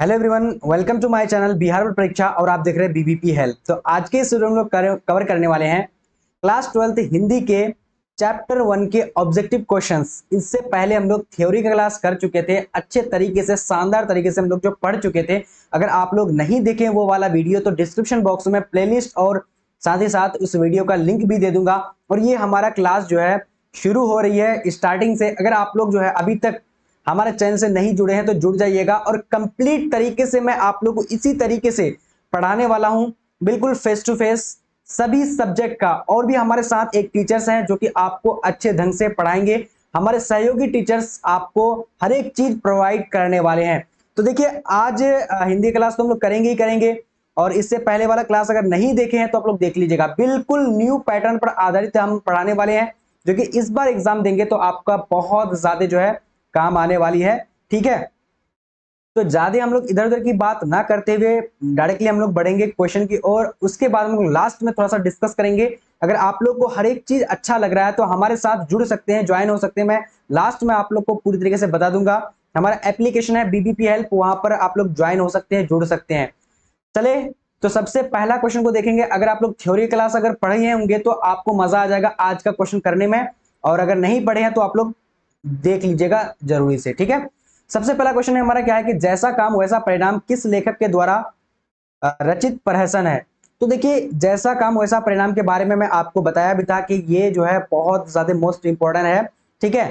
Hello everyone welcome to my channel Bihar board परीक्षा, और आप देख रहे हैं बीबीपी हेल्थ तो आज के इस वीडियो में लोग कवर करने वाले हैं क्लास ट्वेल्थ हिंदी के चैप्टर वन के ऑब्जेक्टिव क्वेश्चंस इससे पहले हम लोग थ्योरी का क्लास कर चुके थे, अच्छे तरीके से, शानदार तरीके से हम लोग जो पढ़ चुके थे। अगर आप लोग नहीं देखें वो वाला वीडियो तो डिस्क्रिप्शन बॉक्स में प्लेलिस्ट और साथ ही साथ उस वीडियो का लिंक भी दे दूँगा। और ये हमारा क्लास जो है, शुरू हो रही है स्टार्टिंग से। अगर आप लोग जो है अभी तक हमारे चैनल से नहीं जुड़े हैं तो जुड़ जाइएगा और कंप्लीट तरीके से मैं आप लोग को इसी तरीके से पढ़ाने वाला हूँ। बिल्कुल फेस टू फेस सभी सब्जेक्ट का और भी हमारे साथ एक टीचर्स हैं जो कि आपको अच्छे ढंग से पढ़ाएँगे। हमारे सहयोगी टीचर्स आपको हर एक चीज़ प्रोवाइड करने वाले हैं। तो देखिए, आज हिंदी क्लास तो हम लोग करेंगे ही करेंगे और इससे पहले वाला क्लास अगर नहीं देखे हैं तो आप लोग देख लीजिएगा। बिल्कुल न्यू पैटर्न पर आधारित हम पढ़ाने वाले हैं, जो कि इस बार एग्ज़ाम देंगे तो आपका बहुत ज़्यादा जो है काम आने वाली है, ठीक है? तो ज़्यादा हम लोग इधर उधर की बात ना करते हुए डायरेक्टली हम लोग बढ़ेंगे क्वेश्चन की और उसके बाद हम लोग लास्ट में थोड़ा सा डिस्कस करेंगे। अगर आप लोग को हर एक चीज़ अच्छा लग रहा है तो हमारे साथ जुड़ सकते हैं, ज्वाइन हो सकते हैं। मैं लास्ट में आप लोग को पूरी तरीके से बता दूँगा। हमारा एप्लीकेशन है बीबीपी हेल्प वहाँ पर आप लोग ज्वाइन हो सकते हैं, जुड़ सकते हैं। चले तो सबसे पहला क्वेश्चन को देखेंगे। अगर आप लोग थ्योरी क्लास अगर पढ़े होंगे तो आपको मज़ा आ जाएगा आज का क्वेश्चन करने में। और अगर नहीं पढ़े हैं तो आप लोग देख लीजिएगा ज़रूरी से, ठीक है? सबसे पहला क्वेश्चन हमारा क्या है कि जैसा काम, वैसा परिणाम किस लेखक के द्वारा रचित प्रहसन है? तो देखिए, जैसा काम, वैसा परिणाम के बारे में मैं आपको बताया भी था कि ये जो है बहुत ज़्यादा मोस्ट इंपॉर्टेंट है, ठीक है?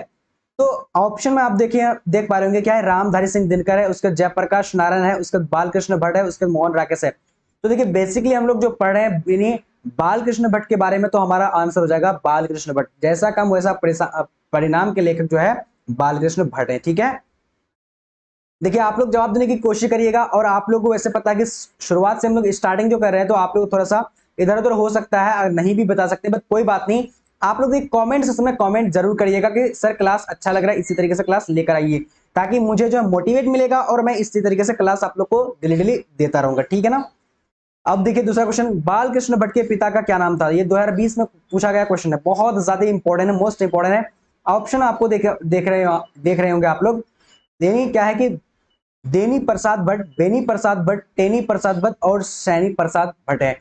तो ऑप्शन में आप देखिए, देख पा रहे होंगे क्या है? रामधारी सिंह दिनकर है, उसके जयप्रकाश नारायण है, उसके बालकृष्ण भट्ट है, उसके मोहन राकेश है। तो देखिए बेसिकली हम लोग जो पढ़ रहे हैं बालकृष्ण भट्ट के बारे में तो हमारा आंसर हो जाएगा बालकृष्ण भट्ट। जैसा काम, वैसा परिणाम के लेखक जो है बालकृष्ण भट्ट है, ठीक है? देखिए, आप लोग जवाब देने की कोशिश करिएगा और आप लोग को वैसे पता है कि शुरुआत से हम लोग स्टार्टिंग जो कर रहे हैं तो आप लोग थोड़ा सा इधर उधर हो सकता है, अगर नहीं भी बता सकते बट कोई बात नहीं। आप लोग एक कमेंट में कमेंट ज़रूर करिएगा कि, सर क्लास अच्छा लग रहा है, इसी तरीके से क्लास लेकर आइए, ताकि मुझे जो है मोटिवेट मिलेगा और मैं इसी तरीके से क्लास आप लोग को डिली डिली देता रहूँगा, ठीक है ना? अब देखिए, दूसरा क्वेश्चन बालकृष्ण भट्ट के पिता का क्या नाम था? ये 2020 में पूछा गया क्वेश्चन है, बहुत ज़्यादा इंपॉर्टेंट है मोस्ट इंपॉर्टेंट है। ऑप्शन आपको देख देख रहे देख रहे होंगे आप लोग। देनी क्या है कि देनी प्रसाद भट्ट, बेनी प्रसाद भट्ट, टेनी प्रसाद भट्ट और सैनी प्रसाद भट्ट है।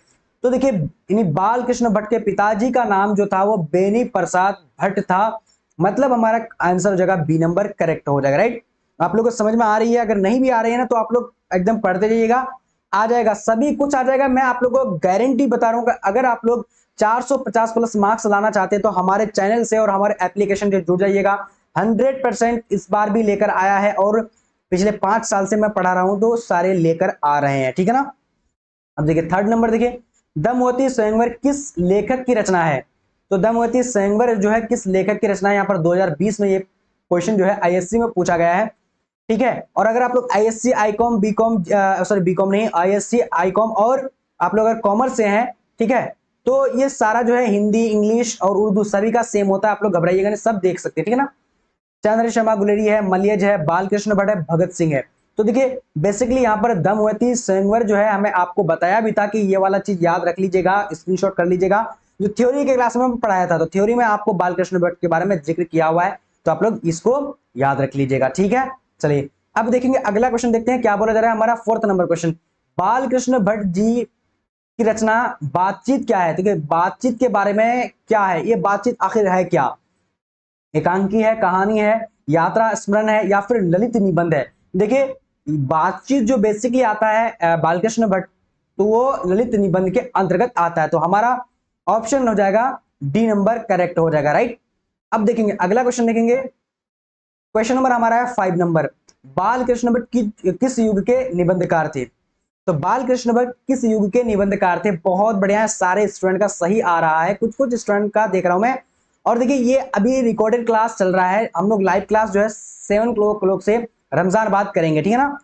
तो देखिए बाल कृष्ण भट्ट के पिताजी का नाम जो था, वो बेनी प्रसाद भट्ट था। मतलब हमारा आंसर हो जाएगा बी नंबर, करेक्ट हो जाएगा राइट आप लोग को समझ में आ रही है? अगर नहीं भी आ रही है ना तो आप लोग एकदम पढ़ते जाइएगा। आ जाएगा, सभी कुछ आ जाएगा। मैं आप लोगों को गारंटी बता रहा हूँ अगर आप लोग 450 प्लस मार्क्स लाना चाहते हैं तो हमारे चैनल से और हमारे एप्लीकेशन से जुड़ जाइएगा। 100 परसेंट इस बार भी लेकर आया है और पिछले पाँच साल से मैं पढ़ा रहा हूँ तो सारे लेकर आ रहे हैं, ठीक है ना? अब देखिए थर्ड नंबर देखिए दमवती स्वयंवर किस लेखक की रचना है? तो दमवती स्वयंवर जो है, किस लेखक की रचना है? यहाँ पर 2020 में ये क्वेश्चन जो है आईएससी में पूछा गया है, ठीक है? और अगर आप लोग I S ISC ICom BCom sorry BCom नहीं आई आईएससी आईकॉम और आप लोग अगर कॉमर्स से हैं, ठीक है? तो ये सारा जो है हिंदी, इंग्लिश और उर्दू सभी का सेम होता है। आप लोग घबराइएगा नहीं, सब देख सकते हैं, ठीक है ना? चंद्र शर्मा गुलेरी है, मलियज है, बालकृष्ण भट्ट है, भगत सिंह है। तो देखिए बेसिकली यहाँ पर दम दमवती स्वयंवर जो है हमें आपको बताया भी था कि ये वाला चीज़ याद रख लीजिएगा स्क्रीनशॉट कर लीजिएगा। जो थ्योरी के क्लास में पढ़ाया था तो थ्योरी में आपको बालकृष्ण भट्ट के बारे में ज़िक्र किया हुआ है तो आप लोग इसको याद रख लीजिएगा, ठीक है? चलिए, अब देखेंगे अगला क्वेश्चन देखते हैं, क्या बोला जा रहा है हमारा fourth number question Balkrishna Bhatt ji की रचना बातचीत क्या है? देखिए, बातचीत के बारे में क्या है? ये बातचीत आखिर है क्या? एकांकी है, कहानी है, यात्रा स्मरण है या फिर ललित निबंध है? देखिए, बातचीत जो बेसिकली आता है बालकृष्ण भट्ट तो वो ललित निबंध के अंतर्गत आता है। तो हमारा ऑप्शन हो जाएगा डी नंबर करेक्ट हो जाएगा राइट अब देखेंगे, अगला क्वेश्चन देखेंगे। क्वेश्चन नंबर हमारा है फाइव नंबर बाल कृष्ण भट्ट किस युग के निबंधकार थे? तो बाल कृष्ण भट्ट किस युग के निबंधकार थे? बहुत बढ़िया सारे स्टूडेंट का सही आ रहा है। कुछ कुछ स्टूडेंट का देख रहा हूँ मैं। और देखिए, ये अभी रिकॉर्डेड क्लास चल रहा है। हम लोग लाइव क्लास जो है सेवन क्लोक से रमज़ान बाद करेंगे, ठीक है ना?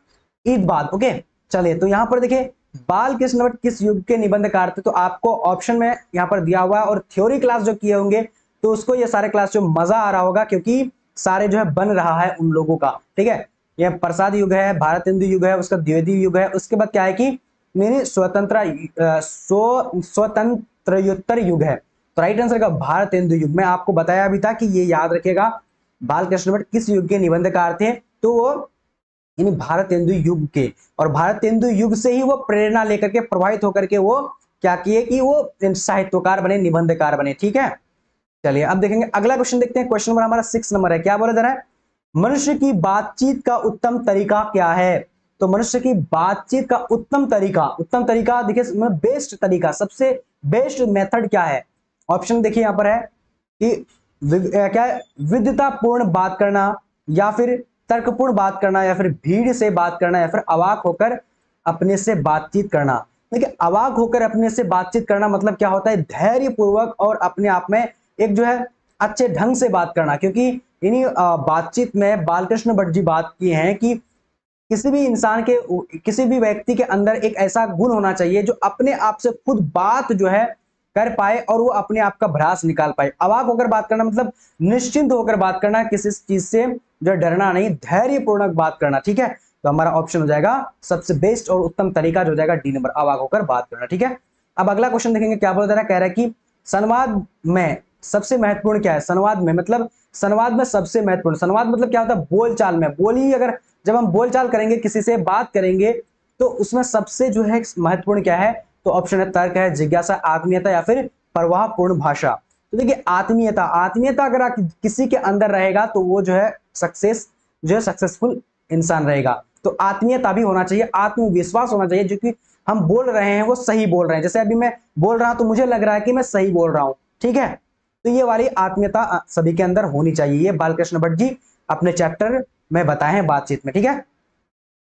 ईद बाद ओके चलिए तो यहाँ पर देखिए बाल कृष्ण भट्ट किस युग के निबंधकार थे? तो आपको ऑप्शन में यहाँ पर दिया हुआ है और थ्योरी क्लास जो किए होंगे तो उसको ये सारे क्लास जो मज़ा आ रहा होगा, क्योंकि सारे जो है बन रहा है उन लोगों का, ठीक है? यह प्रसाद युग है, भारत हिंदू युग है, उसका द्विवेदी युग है। उसके बाद क्या है कि मेरी स्वतंत्र स्वतंत्र युग है। तो राइट आंसर का भारत हिंदू युग। में आपको बताया भी था कि ये याद रखेगा बालकृष्ण भट्ट किस युग के निबंधकार थे? तो वो यानी भारत भारतेंदु युग के। और भारतेंदु युग से ही वो प्रेरणा लेकर के, प्रभावित होकर के वो क्या किए कि वो साहित्यकार बने, निबंधकार बने। ठीक है? चलिए, अब देखेंगे, अगला क्वेश्चन देखते हैं। क्वेश्चन नंबर हमारा सिक्स नंबर है। क्या बोला जा रहा है? मनुष्य की बातचीत का उत्तम तरीका क्या है? तो मनुष्य की बातचीत का उत्तम तरीका उत्तम तरीका देखिए बेस्ट तरीका, सबसे बेस्ट मेथड क्या है? ऑप्शन देखिए यहाँ पर है कि क्या है? विद्यतापूर्ण बात करना या फिर तर्कपूर्ण बात करना या फिर भीड़ से बात करना या फिर अवाक होकर अपने से बातचीत करना। देखिए, अवाक होकर अपने से बातचीत करना मतलब क्या होता है? धैर्य पूर्वक और अपने आप में एक जो है अच्छे ढंग से बात करना, क्योंकि इन्हीं बातचीत में बालकृष्ण भट्ट जी बात की हैं कि किसी भी इंसान के किसी भी व्यक्ति के अंदर एक ऐसा गुण होना चाहिए जो अपने आप से खुद बात जो है कर पाए और वो अपने आप का भ्रास निकाल पाए। अवाक होकर बात करना मतलब निश्चिंत होकर बात करना, किसी चीज़ से जो डरना नहीं, धैर्यपूर्वक बात करना, ठीक है? तो हमारा ऑप्शन हो जाएगा सबसे बेस्ट और उत्तम तरीका जो हो जाएगा डी नंबर। अवाक होकर बात करना, ठीक है? अब अगला क्वेश्चन देखेंगे, क्या बोल रहा कह रहा है कि संवाद में सबसे महत्वपूर्ण क्या है? संवाद में मतलब संवाद में सबसे महत्वपूर्ण। संवाद मतलब क्या होता है? बोलचाल में। बोली अगर, जब हम बोलचाल करेंगे, किसी से बात करेंगे तो उसमें सबसे जो है महत्वपूर्ण क्या है? तो ऑप्शन है तर्क है, जिज्ञासा, आत्मीयता या फिर प्रवाहपूर्ण भाषा। तो देखिए, आत्मीयता। आत्मीयता अगर किसी के अंदर रहेगा तो वो जो है सक्सेस, जो है सक्सेसफुल इंसान रहेगा। तो आत्मीयता भी होना चाहिए, आत्मविश्वास होना चाहिए, जो कि हम बोल रहे हैं, वो सही बोल रहे हैं। जैसे अभी मैं बोल रहा हूँ तो मुझे लग रहा है कि मैं सही बोल रहा हूँ। ठीक है? तो ये वाली आत्मीयता सभी के अंदर होनी चाहिए। ये बालकृष्ण भट्ट जी अपने चैप्टर में बताए हैं बातचीत में, ठीक है?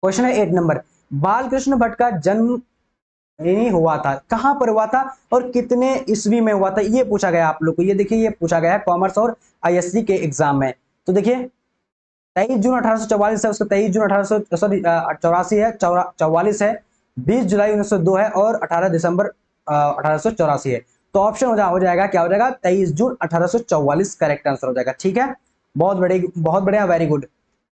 क्वेश्चन है एट नंबर बालकृष्ण भट्ट का जन्म नहीं हुआ था? कहाँ पर हुआ था और कितने ईस्वी में हुआ था? ये पूछा गया आप लोग को। ये देखिए, ये पूछा गया है कॉमर्स और आईएससी के एग्ज़ाम में। तो देखिए, तेईस जून अठारह सौ चौवालीस है, उसका तेईस जून अठारह सॉरी चौरासी है चौवालीस है, बीस जुलाई उन्नीस सौ दो है और अठारह दिसंबर अठारह सौ चौरासी है। तो ऑप्शन हो, जा, हो जाएगा क्या हो जाएगा? तेईस जून अठारह सौ चौवालीस करेक्ट आंसर हो जाएगा ठीक है? बहुत बड़े बहुत बढ़िया वेरी गुड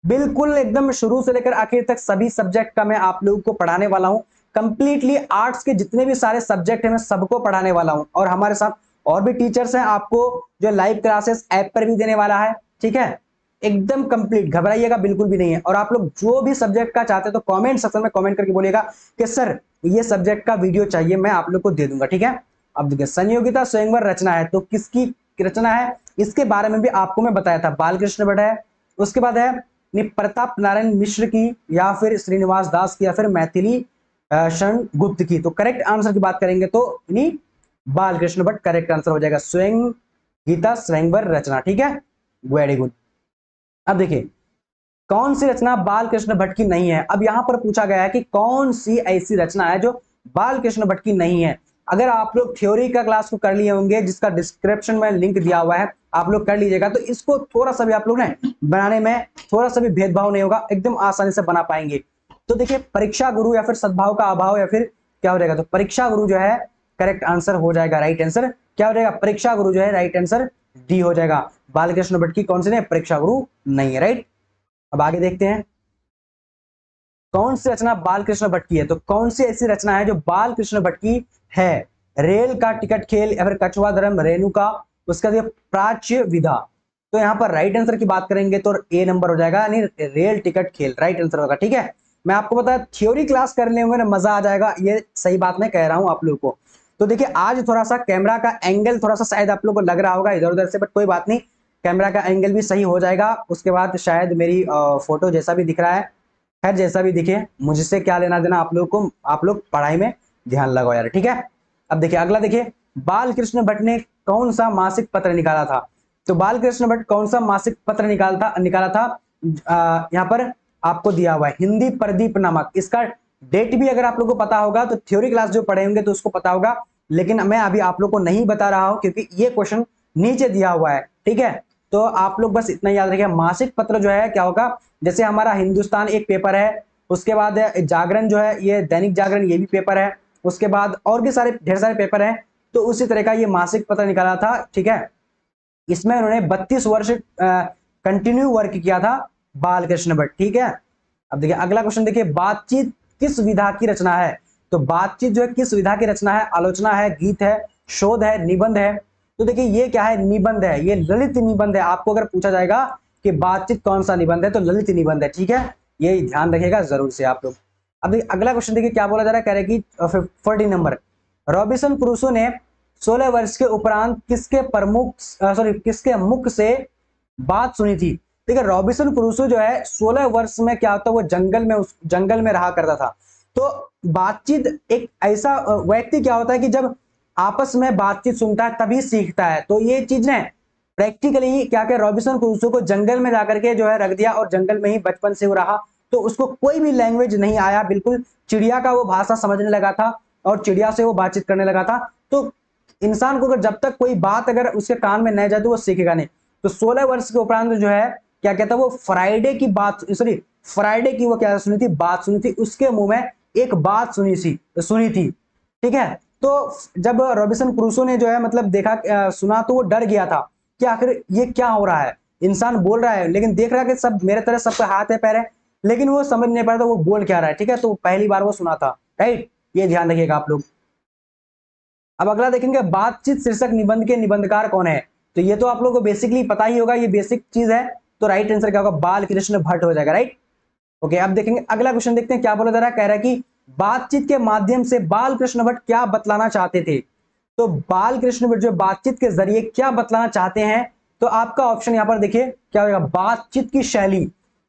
बिल्कुल एकदम शुरू से लेकर आखिर तक सभी सब्जेक्ट का मैं आप लोगों को पढ़ाने वाला हूँ। कंप्लीटली आर्ट्स के जितने भी सारे सब्जेक्ट है मैं सबको पढ़ाने वाला हूँ। और हमारे साथ और भी टीचर्स हैं आपको जो लाइव क्लासेस ऐप पर भी देने वाला है ठीक है? एकदम कंप्लीट घबराइएगा बिल्कुल भी नहीं है। और आप लोग जो भी सब्जेक्ट का चाहते हैं तो कमेंट सेक्शन में कमेंट करके बोलिएगा कि सर ये सब्जेक्ट का वीडियो चाहिए मैं आप लोग को दे दूँगा ठीक है? अब देखिए, संयोगिता स्वयंवर रचना है तो किसकी रचना है? इसके बारे में भी आपको मैं बताया था। बालकृष्ण भट्ट है, उसके बाद है प्रताप नारायण मिश्र की, या फिर श्रीनिवास दास की, या फिर मैथिली शरण गुप्त की। तो करेक्ट आंसर की बात करेंगे तो बालकृष्ण भट्ट करेक्ट आंसर हो जाएगा। स्वयं गीता स्वयंवर रचना, ठीक है? वेरी गुड अब देखिए, कौन सी रचना बालकृष्ण भट्ट की नहीं है? अब यहाँ पर पूछा गया है कि कौन सी ऐसी रचना है जो बालकृष्ण भट्ट की नहीं है? अगर आप लोग थ्योरी का क्लास को कर लिए होंगे, जिसका डिस्क्रिप्शन में लिंक दिया हुआ है, आप लोग कर लीजिएगा तो इसको थोड़ा सा भी आप लोग ने बनाने में थोड़ा सा भी भेदभाव नहीं होगा, एकदम आसानी से बना पाएँगे। तो देखिए, परीक्षा गुरु या फिर सद्भाव का अभाव या फिर क्या हो जाएगा? तो परीक्षा गुरु जो है करेक्ट आंसर हो जाएगा राइट आंसर क्या हो जाएगा? परीक्षा गुरु जो है राइट आंसर डी हो जाएगा। बालकृष्ण भट्ट की कौन सी नहीं परीक्षा गुरु नहीं है राइट अब आगे देखते हैं। कौन सी रचना बालकृष्ण भट्ट की है? तो कौन सी ऐसी रचना है जो बालकृष्ण भट्ट की है। रेल का टिकट खेल या फिर कछुआ धर्म, रेणु का, उसका प्राच्य विधा तो यहाँ पर राइट आंसर की बात करेंगे तो ए नंबर हो जाएगा, यानी रेल टिकट खेल राइट आंसर होगा, ठीक है? मैं आपको बताया थ्योरी क्लास कर लेंगे ना, मज़ा आ जाएगा, ये सही बात मैं कह रहा हूँ आप लोग को। तो देखिए, आज थोड़ा सा कैमरा का एंगल थोड़ा सा शायद आप लोग को लग रहा होगा इधर उधर से बट कोई बात नहीं कैमरा का एंगल भी सही हो जाएगा, उसके बाद शायद मेरी फ़ोटो जैसा भी दिख रहा है, खैर जैसा भी दिखे, मुझसे क्या लेना देना आप लोग को, आप लोग पढ़ाई में ध्यान लगाओ यार, ठीक है? अब देखिए, अगला देखिए बाल कृष्ण भट्ट ने कौन सा मासिक पत्र निकाला था? तो बाल कृष्ण भट्ट कौन सा मासिक पत्र निकालता, निकाला था? यहाँ पर आपको दिया हुआ है, हिंदी प्रदीप नामक। इसका डेट भी अगर आप लोगों को पता होगा तो थ्योरी क्लास जो पढ़े होंगे तो उसको पता होगा, लेकिन मैं अभी आप लोग को नहीं बता रहा हूँ, क्योंकि ये क्वेश्चन नीचे दिया हुआ है, ठीक है? तो आप लोग बस इतना याद रखिए, मासिक पत्र जो है, क्या होगा? जैसे हमारा हिंदुस्तान एक पेपर है, उसके बाद जागरण जो है, ये दैनिक जागरण, ये भी पेपर है उसके बाद और भी सारे, ढेर सारे पेपर हैं। तो उसी तरह का ये मासिक पत्र निकाला था, ठीक है? इसमें उन्होंने बत्तीस वर्ष कंटिन्यू वर्क किया था बालकृष्ण भट्ट, ठीक है? अब देखिए, अगला क्वेश्चन देखिए, बातचीत किस विधा की रचना है? तो बातचीत जो है, किस विधा की रचना है? आलोचना है, गीत है, शोध है, निबंध है। तो देखिए, ये क्या है? निबंध है, ये ललित निबंध है। आपको अगर पूछा जाएगा कि बातचीत कौन सा निबंध है तो ललित निबंध है, ठीक है? ये ध्यान रखिएगा ज़रूर से आप लोग। अब अगला क्वेश्चन देखिए क्या बोला जा रहा है? कह रहे कि फोर्टीन नंबर रॉबिसन क्रूसो ने 16 वर्ष के उपरांत किसके प्रमुख सॉरी किसके मुख से बात सुनी थी? देखिए रॉबिसन क्रूसो जो है 16 वर्ष में क्या होता है, वो जंगल में उस, जंगल में रहा करता था। तो बातचीत एक ऐसा व्यक्ति क्या होता है कि जब आपस में बातचीत सुनता है, तभी सीखता है। तो ये चीज़ ने प्रैक्टिकली क्या क्या रॉबिसन क्रूसो को जंगल में जाकर के जो है रख दिया और जंगल में ही बचपन से वो रहा। तो उसको कोई भी लैंग्वेज नहीं आया, बिल्कुल चिड़िया का वो भाषा समझने लगा था और चिड़िया से वो बातचीत करने लगा था। तो इंसान को अगर जब तक कोई बात अगर उसके कान में नहीं जाए तो वो सीखेगा नहीं। तो सोलह वर्ष के उपरांत जो है, क्या कहता है वो फ्राइडे की बात सॉरी फ्राइडे की वो क्या सुनी थी? बात सुनी थी। उसके मुँह में एक बात सुनी थी सुनी थी। ठीक है? तो जब रॉबिसन क्रूसो ने जो है मतलब देखा सुना तो वो डर गया था कि आखिर ये क्या हो रहा है? इंसान बोल रहा है, लेकिन देख रहा है कि सब, मेरे तरह सबके हाथ है, पैर है। लेकिन वो समझ नहीं पा रहा था वो बोल क्या रहा है, ठीक है? तो पहली बार वो सुना था राइट ये ध्यान रखिएगा आप लोग। अब अगला देखेंगे बातचीत शीर्षक निबंध के निबंधकार कौन है? तो ये तो आप लोगों को बेसिकली पता ही होगा, ये बेसिक चीज़ है तो राइट आंसर क्या होगा? बाल कृष्ण भट्ट हो जाएगा राइट ओके अब देखेंगे, अगला क्वेश्चन देखते हैं, क्या बोला जा रहा है? कह रहा है कि बातचीत के माध्यम से बाल कृष्ण भट्ट क्या बतलाना चाहते थे? तो बाल कृष्ण भट्ट जो बातचीत के ज़रिए क्या बतलाना चाहते हैं तो आपका ऑप्शन यहाँ पर देखिए, क्या होगा? बातचीत की शैली।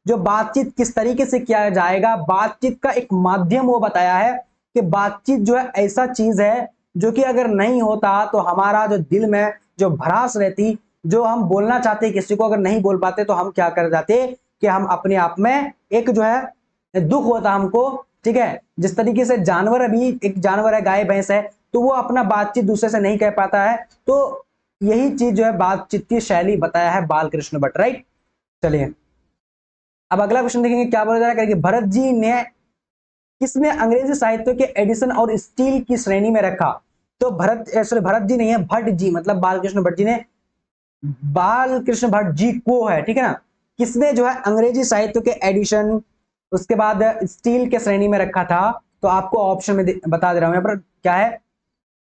जो बातचीत किस तरीके से किया जाएगा, बातचीत का एक माध्यम वो बताया है कि बातचीत जो है ऐसा चीज़ है जो कि अगर नहीं होता तो हमारा जो दिल में जो भरास रहती, जो हम बोलना चाहते, किसी को अगर नहीं बोल पाते तो हम क्या कर जाते कि हम अपने आप में एक जो है, दुख होता हमको, ठीक है? जिस तरीके से जानवर अभी एक जानवर है, गाय, भैंस है तो वो अपना बातचीत दूसरे से नहीं कह पाता है। तो यही चीज़ जो है बातचीत की शैली बताया है बालकृष्ण भट्ट, राइट? चलिए। अब अगला क्वेश्चन देखेंगे, क्या बोला जा रहा है? कि भरत जी, ने किसने अंग्रेज़ी साहित्य के एडिशन और स्टील की श्रेणी में रखा? तो भरत सॉरी भरत जी नहीं है, भट्ट जी मतलब बालकृष्ण भट्ट जी ने, बालकृष्ण भट्ट जी को है, ठीक है ना? किसने जो है अंग्रेज़ी साहित्य के एडिशन, उसके बाद स्टील के श्रेणी में रखा था? तो आपको ऑप्शन में बता दे रहा हूँ, यहाँ पर क्या है?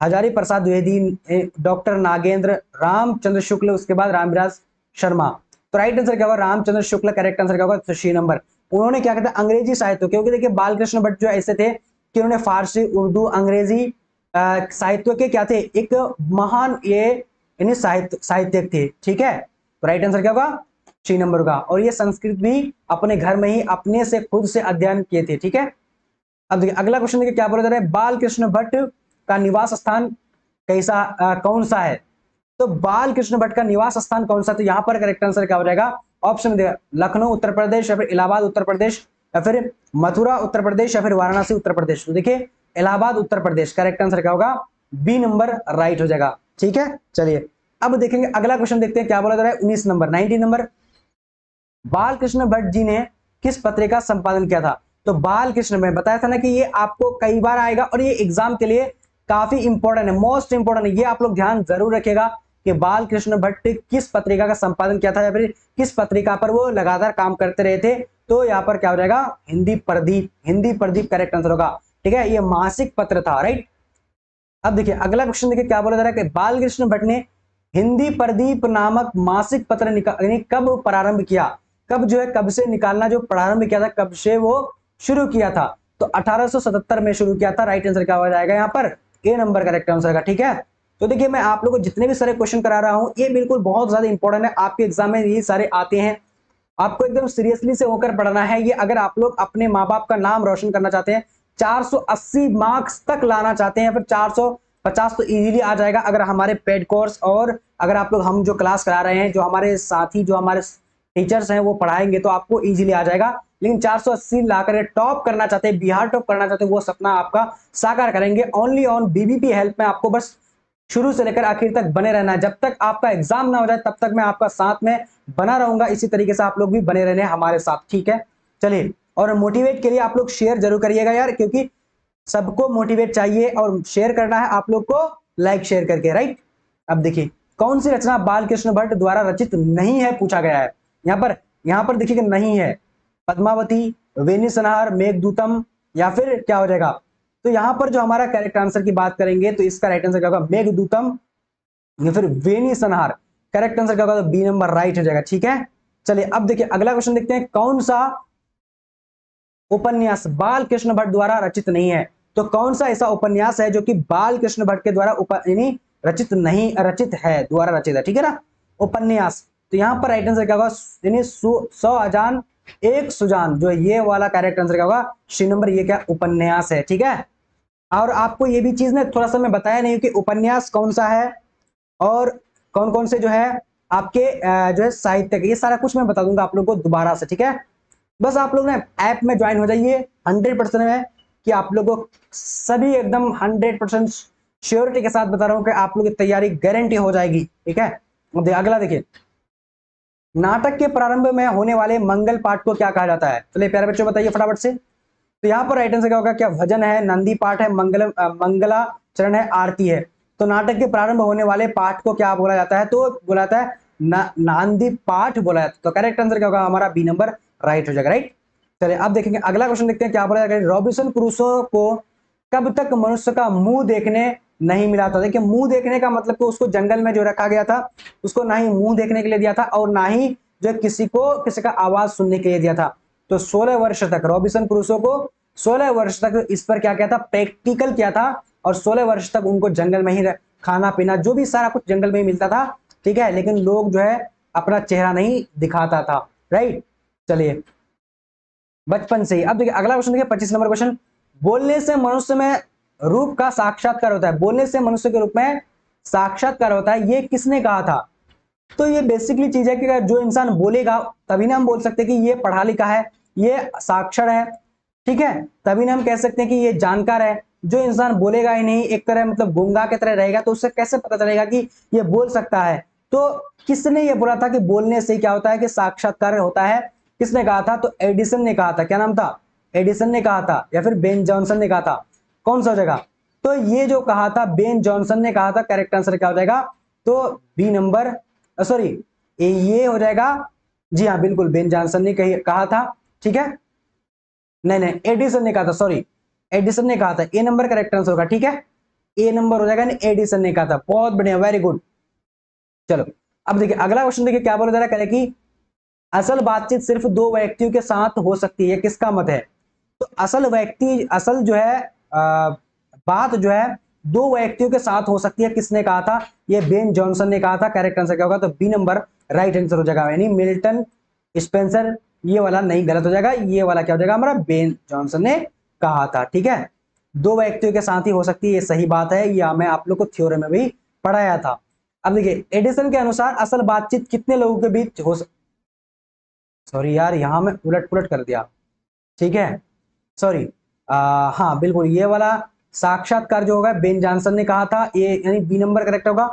हजारी प्रसाद द्विवेदी डॉक्टर नागेंद्र रामचंद्र शुक्ल, उसके बाद रामविलास शर्मा। तो राइट आंसर क्या होगा? रामचंद्र शुक्ल करेक्ट आंसर क्या होगा? तो सी नंबर उन्होंने क्या कहते हैं अंग्रेज़ी साहित्य क्योंकि देखिए बालकृष्ण भट्ट जो ऐसे थे कि उन्होंने फारसी उर्दू अंग्रेज़ी साहित्य के क्या थे? एक महान ये साहित्य साहित्यक थे ठीक है? तो राइट आंसर क्या होगा? सी नंबर का और ये संस्कृत भी अपने घर में ही अपने से खुद से अध्ययन किए थे ठीक है? अब देखिए अगला क्वेश्चन देखिए क्या बोला जा रहा है? बाल कृष्ण भट्ट का निवास स्थान कैसा आ, कौन सा है? तो बाल कृष्ण भट्ट का निवास स्थान कौन सा तो यहाँ पर करेक्ट आंसर क्या हो जाएगा? ऑप्शन लखनऊ, उत्तर प्रदेश या फिर इलाहाबाद, उत्तर प्रदेश या फिर मथुरा, उत्तर प्रदेश या फिर वाराणसी, उत्तर प्रदेश? तो देखिए, इलाहाबाद, उत्तर प्रदेश करेक्ट आंसर क्या होगा? बी नंबर राइट हो जाएगा। ठीक है? चलिए, अब देखेंगे, अगला क्वेश्चन देखते हैं, क्या बोला जा रहा है? उन्नीस नंबर नाइनटीन नंबर बाल कृष्ण भट्ट जी ने किस पत्र का संपादन किया था? तो बाल कृष्ण में बताया था ना कि ये आपको कई बार आएगा और ये एग्ज़ाम के लिए काफ़ी इंपॉर्टेंट है मोस्ट इंपॉर्टेंट है, ये आप लोग ध्यान ज़रूर रखेगा कि बाल कृष्ण भट्ट किस पत्रिका का संपादन किया था या फिर किस पत्रिका पर वो लगातार काम करते रहे थे? तो यहाँ पर क्या हो जाएगा? हिंदी प्रदीप हिंदी प्रदीप करेक्ट आंसर होगा। ठीक है? ये मासिक पत्र था राइट अब देखिए, अगला क्वेश्चन देखिए, क्या बोला जा रहा है कि बाल कृष्ण भट्ट ने हिंदी प्रदीप नामक मासिक पत्र निकाल कब प्रारंभ किया? कब जो है, कब से निकालना जो प्रारंभ किया था, कब से वो शुरू किया था? तो 1877 में शुरू किया था राइट आंसर क्या हो जाएगा यहाँ पर? ए नंबर करेक्ट आंसर का ठीक है? तो देखिए, मैं आप लोगों को जितने भी सारे क्वेश्चन करा रहा हूँ, ये बिल्कुल बहुत ज़्यादा इंपॉर्टेंट है। आपके एग्ज़ाम में ये सारे आते हैं। आपको एकदम सीरियसली से होकर पढ़ना है। ये अगर आप लोग अपने माँ बाप का नाम रोशन करना चाहते हैं 480 मार्क्स तक लाना चाहते हैं, फिर 450 तो इजीली आ जाएगा। अगर हमारे पेड कोर्स और अगर आप लोग हम जो क्लास करा रहे हैं, जो हमारे साथी, जो हमारे टीचर्स हैं, वो पढ़ाएँगे तो आपको इजीली आ जाएगा। लेकिन 480 ला कर टॉप करना चाहते हैं, बिहार टॉप करना चाहते हैं, वो सपना आपका साकार करेंगे। ओनली ऑन बीबीपी हेल्प में आपको बस शुरू से लेकर आखिर तक बने रहना है। जब तक आपका एग्ज़ाम ना हो जाए, तब तक मैं आपका साथ में बना रहूँगा। इसी तरीके से आप लोग भी बने रहने हमारे साथ, ठीक है? चलिए, और मोटिवेट के लिए आप लोग शेयर ज़रूर करिएगा यार, क्योंकि सबको मोटिवेट चाहिए और शेयर करना है आप लोग को लाइक शेयर करके राइट अब देखिए, कौन सी रचना बालकृष्ण भट्ट द्वारा रचित नहीं है पूछा गया है? यहाँ पर यहाँ पर देखिए नहीं है। पद्मावती वेनी सनहार मेघदूतम, या फिर क्या हो जाएगा? तो यहाँ पर जो हमारा करेक्ट आंसर की बात करेंगे तो इसका राइट आंसर क्या होगा? मेघदूतम या फिर वेनी सनहार। करेक्ट आंसर क्या होगा? तो बी नंबर राइट हो जाएगा, ठीक है? चलिए, अब देखिए, अगला क्वेश्चन देखते हैं, कौन सा उपन्यास बाल कृष्ण भट्ट द्वारा रचित नहीं है? तो कौन सा ऐसा उपन्यास है जो कि बाल कृष्ण भट्ट के द्वारा यानी रचित नहीं, रचित है, द्वारा रचित है, ठीक है ना? उपन्यास। तो यहाँ पर राइट आंसर क्या होगा? यानी सौ अजान, एक सुजान, जो ये वाला करेक्ट आंसर क्या होगा? सी नंबर ये क्या? उपन्यास है, ठीक है? और आपको ये भी चीज़ ना थोड़ा सा मैं बताया नहीं कि उपन्यास कौन सा है और कौन कौन से जो है आपके जो है साहित्य ये सारा कुछ मैं बता दूँगा आप लोग को दोबारा से, ठीक है? बस आप लोग ना ऐप में ज्वाइन हो जाइए हंड्रेड परसेंट में कि आप लोगों को सभी एकदम हंड्रेड परसेंट श्योरिटी के साथ बता रहा हूँ कि आप लोग की तैयारी गारंटी हो जाएगी, ठीक है? अगला देखिए। नाटक के प्रारंभ में होने वाले मंगल पाठ को क्या कहा जाता है? चलिए प्यारे बच्चों बताइए फटाफट से। तो यहाँ पर राइट आंसर क्या होगा? क्या भजन है, नंदी पाठ है, मंगल मंगला चरण है, आरती है। तो नाटक के प्रारंभ होने वाले पाठ को क्या बोला जाता है? तो बोला जाता है नांदी पाठ बोला जाता है। तो करेक्ट आंसर क्या होगा? हमारा बी नंबर राइट हो जाएगा राइट चलिए, अब देखेंगे, अगला क्वेश्चन देखते हैं, क्या बोला जाएगा? रॉबिसन क्रूसो को कब तक मनुष्य का मुँह देखने नहीं मिला था? देखिए, मुँह देखने का मतलब कि उसको जंगल में जो रखा गया था, उसको ना ही मुँह देखने के लिए दिया था और ना ही जो किसी को, किसी का आवाज़ सुनने के लिए दिया था। तो 16 वर्ष तक रॉबिसन क्रूसो को 16 वर्ष तक इस पर क्या किया था? प्रैक्टिकल किया था और 16 वर्ष तक उनको जंगल में ही खाना पीना, जो भी सारा कुछ जंगल में ही मिलता था, ठीक है? लेकिन लोग जो है, अपना चेहरा नहीं दिखाता था राइट चलिए, बचपन से ही। अब देखिए, अगला क्वेश्चन देखिए, पच्चीस नंबर क्वेश्चन बोलने से मनुष्य में रूप का साक्षात्कार होता है। बोलने से मनुष्य के रूप में साक्षात्कार होता है। ये किसने कहा था? तो ये बेसिकली चीज़ है कि जो इंसान बोलेगा, तभी ना हम बोल सकते हैं कि ये पढ़ा लिखा है, ये साक्षर है, ठीक है? तभी ना हम कह सकते हैं कि ये जानकार है। जो इंसान बोलेगा ही नहीं, एक तरह मतलब गुंगा की तरह रहेगा तो उससे कैसे पता चलेगा कि ये बोल सकता है? तो किसने ये बोला था कि बोलने से क्या होता है कि साक्षात्कार होता है? किसने कहा था? तो एडिसन ने कहा था। क्या नाम था? एडिसन ने कहा था, या फिर बेन जॉनसन ने कहा था। कौन सा हो जाएगा? तो ये जो कहा था, बेन जॉनसन ने कहा था, करेक्ट आंसर क्या हो जाएगा? तो बी नंबर सॉरी ये हो जाएगा। जी हाँ बिल्कुल बेन जॉनसन ने कही कहा था ठीक है? नहीं नहीं एडिसन ने कहा था सॉरी एडिसन ने कहा था ए नंबर करेक्ट आंसर होगा ठीक है? ए नंबर हो जाएगा एडिसन ने कहा था बहुत बढ़िया वेरी गुड चलो अब देखिए अगला क्वेश्चन देखिए क्या बोला जा रहा है? कि असल बातचीत सिर्फ़ दो व्यक्तियों के साथ हो सकती है किसका मत है? तो असल व्यक्ति असल जो है आ, बात जो है दो व्यक्तियों के साथ हो सकती है। किसने कहा था? ये बेन जॉनसन ने कहा था करेक्ट आंसर क्या होगा? तो बी नंबर राइट आंसर हो जाएगा। यानी मिल्टन स्पेंसर, ये वाला नहीं गलत हो जाएगा, ये वाला क्या हो जाएगा? हमारा बेन जॉनसन ने कहा था, ठीक है? दो व्यक्तियों के साथ ही हो सकती है, ये सही बात है, या मैं आप लोग को थ्योरी में भी पढ़ाया था। अब देखिए एडिसन के अनुसार असल बातचीत कितने लोगों के बीच हो सॉरी यार, यहाँ में उलट पुलट कर दिया। ठीक है? सॉरी हाँ बिल्कुल, ये वाला साक्षात्कार जो होगा, बेन जॉनसन ने कहा था, ये यानी बी नंबर करेक्ट होगा।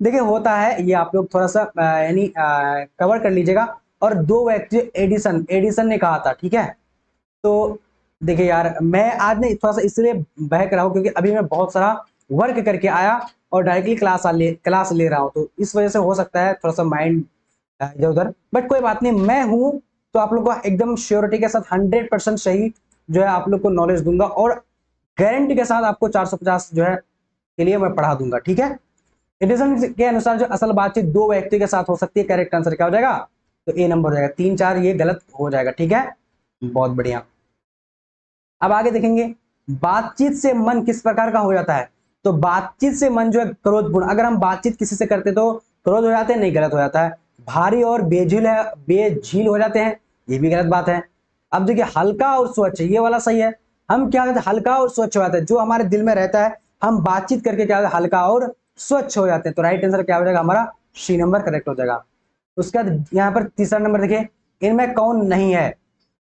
देखिए, होता है, ये आप लोग थोड़ा सा यानी कवर कर लीजिएगा। और दो व्यक्ति, एडिसन एडिसन ने कहा था, ठीक है? तो देखिए यार, मैं आज नहीं थोड़ा सा इसलिए बहक रहा हूँ, क्योंकि अभी मैं बहुत सारा वर्क करके आया और डायरेक्टली क्लास ले क्लास ले रहा हूँ। तो इस वजह से हो सकता है थोड़ा सा माइंड इधर उधर। बट कोई बात नहीं, मैं हूँ तो आप लोग को एकदम श्योरिटी के साथ हंड्रेड परसेंट सही जो है, आप लोग को नॉलेज दूँगा। और गारंटी के साथ आपको 450 जो है के लिए मैं पढ़ा दूँगा, ठीक है? एडिशन के अनुसार जो असल बातचीत दो व्यक्ति के साथ हो सकती है करेक्ट आंसर क्या हो जाएगा? तो ए नंबर हो जाएगा। तीन चार, ये गलत हो जाएगा, ठीक है? बहुत बढ़िया। अब आगे देखेंगे। बातचीत से मन किस प्रकार का हो जाता है? तो बातचीत से मन जो है क्रोधपूर्ण। अगर हम बातचीत किसी से करते तो क्रोध हो जाते हैं, नहीं गलत हो जाता है। भारी और बेझील है, बेझील हो जाते हैं, ये भी गलत बात है। अब देखिए, हल्का और स्वच्छ, ये वाला सही है। हम क्या कहते हैं? हल्का और स्वच्छ हो जाते हैं। जो हमारे दिल में रहता है, हम बातचीत करके क्या होता है? हल्का और स्वच्छ हो जाते हैं। तो राइट आंसर क्या हो जाएगा? हमारा सी नंबर करेक्ट हो जाएगा। उसके बाद यहाँ पर तीसरा नंबर देखिए। इनमें कौन नहीं है?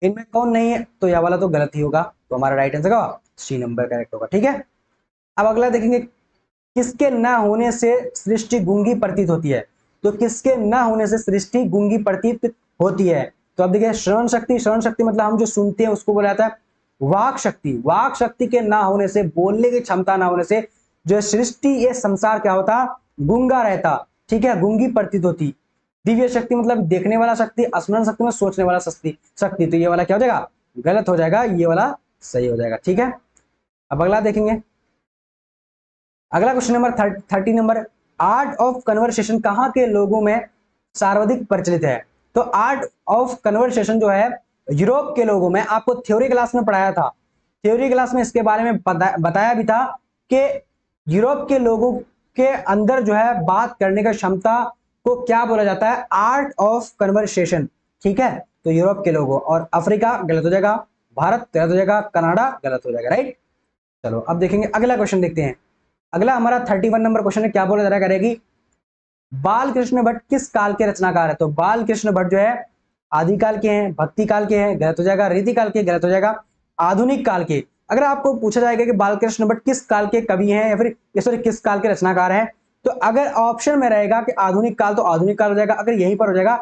इनमें कौन नहीं है? तो यह वाला तो गलत ही होगा। तो हमारा राइट आंसर का सी नंबर करेक्ट होगा। ठीक है? अब अगला देखेंगे। किसके न होने से सृष्टि गुंगी प्रतीत होती है? तो किसके न होने से सृष्टि गुंगी प्रतीत होती है? तो अब देखिए, श्रवण शक्ति श्रवण शक्ति मतलब हम जो सुनते हैं उसको बोला जाता है वाक शक्ति वाक शक्ति के ना होने से, बोलने की क्षमता ना होने से, जो सृष्टि, ये संसार क्या होता? गुंगा रहता, ठीक है? गुंगी प्रतीत होती। दिव्य शक्ति मतलब देखने वाला शक्ति, स्मरण शक्ति में सोचने वाला शक्ति शक्ति। तो ये वाला क्या हो जाएगा? गलत हो जाएगा, ये वाला सही हो जाएगा, ठीक है? अब अगला देखेंगे। अगला question number thirty number, art of conversation कहाँ के लोगों में सर्वाधिक प्रचलित है? तो आर्ट ऑफ़ कन्वर्सेशन जो है यूरोप के लोगों में, आपको थ्योरी क्लास में पढ़ाया था। थ्योरी क्लास में इसके बारे में बताया भी था कि यूरोप के लोगों के अंदर जो है बात करने का क्षमता को क्या बोला जाता है? आर्ट ऑफ़ कन्वर्सेशन ठीक है? तो यूरोप के लोगों, और अफ्रीका गलत हो जाएगा, भारत गलत हो जाएगा, कनाडा गलत हो जाएगा राइट चलो, अब देखेंगे, अगला क्वेश्चन देखते हैं। अगला हमारा थर्टी वन नंबर क्वेश्चन है, क्या बोला जा रहा करेगी? बाल कृष्ण भट्ट किस काल के रचनाकार है? तो बाल कृष्ण भट्ट जो है आदिकाल के हैं, भक्ति काल के हैं, गलत हो जाएगा, रीति काल के, गलत हो जाएगा, आधुनिक काल के। अगर आपको पूछा जाएगा कि बालकृष्ण भट्ट किस काल के कवि हैं या फिर सॉरी किस काल के रचनाकार हैं तो अगर ऑप्शन में रहेगा कि आधुनिक काल तो आधुनिक काल हो जाएगा। अगर यहीं पर हो जाएगा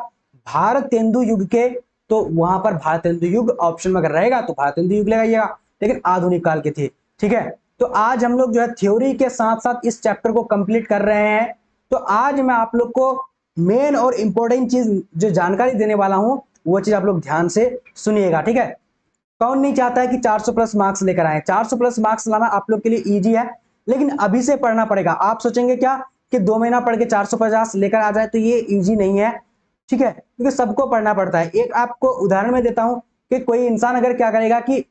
भारत तेंदु युग के तो वहाँ पर भारत तेंदु युग ऑप्शन में अगर रहेगा तो भारत तेंदु युग लगाइएगा, लेकिन आधुनिक काल के थे, ठीक है? तो आज हम लोग जो है थ्योरी के साथ साथ इस चैप्टर को कंप्लीट कर रहे हैं। तो आज मैं आप लोग को मेन और इंपॉर्टेंट चीज़ जो जानकारी देने वाला हूँ, वो चीज़ आप लोग ध्यान से सुनिएगा, ठीक है? कौन नहीं चाहता है कि 400 प्लस मार्क्स लेकर आए? 400 प्लस मार्क्स लाना आप लोग के लिए इजी है, लेकिन अभी से पढ़ना पड़ेगा। आप सोचेंगे क्या कि दो महीना पढ़ के 450 लेकर आ जाए तो ये इजी नहीं है, ठीक है? क्योंकि सबको पढ़ना पड़ता है। एक आपको उदाहरण में देता हूँ कि कोई इंसान अगर क्या करेगा कि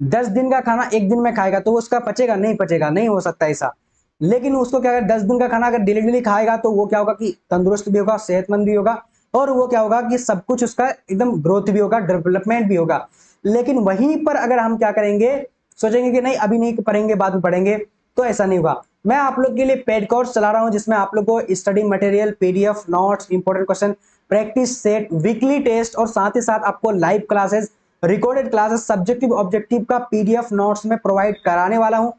दस दिन का खाना एक दिन में खाएगा तो उसका पचेगा? नहीं पचेगा, नहीं हो सकता ऐसा। लेकिन उसको क्या दस दिन का खाना अगर डेली डेली खाएगा तो वो क्या होगा कि तंदुरुस्त भी होगा, सेहतमंद भी होगा, और वो क्या होगा कि सब कुछ उसका एकदम ग्रोथ भी होगा डेवलपमेंट भी होगा। लेकिन वहीं पर अगर हम क्या करेंगे, सोचेंगे कि नहीं, अभी नहीं पढ़ेंगे, बाद में पढ़ेंगे तो ऐसा नहीं होगा। मैं आप लोग के लिए पेड कोर्स चला रहा हूँ, जिसमें आप लोग को study material PDF notes important question practice set weekly test और साथ ही साथ आपको live classes recorded classes subjective objective का पीडीएफ नोट्स में प्रोवाइड कराने वाला हूँ।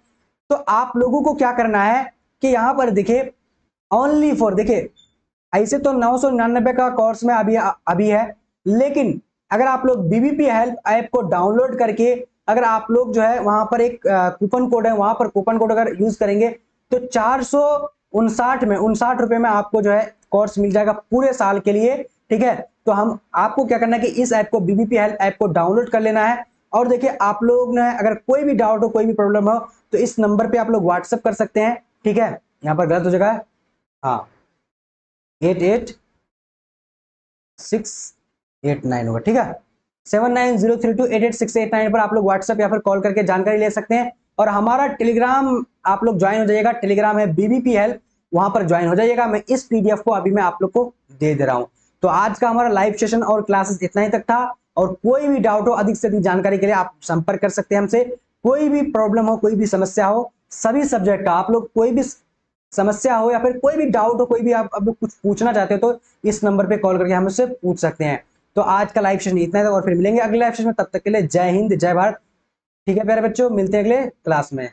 तो आप लोगों को क्या करना है कि यहाँ पर देखिए ओनली फॉर देखिए, ऐसे तो नौ सौ निन्यानबे का कोर्स में अभी अभी है, लेकिन अगर आप लोग बीबीपी हेल्प ऐप को डाउनलोड करके अगर आप लोग जो है वहाँ पर एक कूपन कोड है, वहाँ पर कूपन कोड अगर यूज़ करेंगे तो चार सौ उनसठ में, उनसाठ रुपए में आपको जो है कोर्स मिल जाएगा पूरे साल के लिए, ठीक है? तो हम आपको क्या करना है कि इस ऐप को बीबीपी हेल्प ऐप को डाउनलोड कर लेना है और देखिए, आप लोग ने, अगर कोई भी डाउट हो, कोई भी प्रॉब्लम हो तो इस नंबर पे आप लोग व्हाट्सअप कर सकते हैं, ठीक है? यहाँ पर गलत हो जाएगा हाँ। Eight eight six eight nine होगा, ठीक है? Seven nine zero three two eight eight six eight nine पर आप लोग व्हाट्सएप या फिर कॉल करके जानकारी ले सकते हैं। और हमारा टेलीग्राम आप लोग ज्वाइन हो जाइएगा। टेलीग्राम है बीबीपी हेल्प वहाँ पर ज्वाइन हो जाइएगा। मैं इस पीडीएफ को अभी मैं आप लोग को दे दे रहा हूँ। तो आज का हमारा लाइव सेशन और क्लासेस इतना ही तक था। और कोई भी डाउट हो, अधिक से अधिक जानकारी के लिए आप संपर्क कर सकते हैं हमसे। कोई भी प्रॉब्लम हो, कोई भी समस्या हो, सभी सब्जेक्ट का, आप लोग कोई भी समस्या हो या फिर कोई भी डाउट हो, कोई भी आप अब कुछ पूछना चाहते हो तो इस नंबर पे कॉल करके हमसे पूछ सकते हैं। तो आज का लाइव सेशन इतना है और फिर मिलेंगे अगले लाइव सेशन में। तब तक के लिए जय हिंद, जय भारत। ठीक है, प्यारे बच्चों, मिलते हैं अगले क्लास में।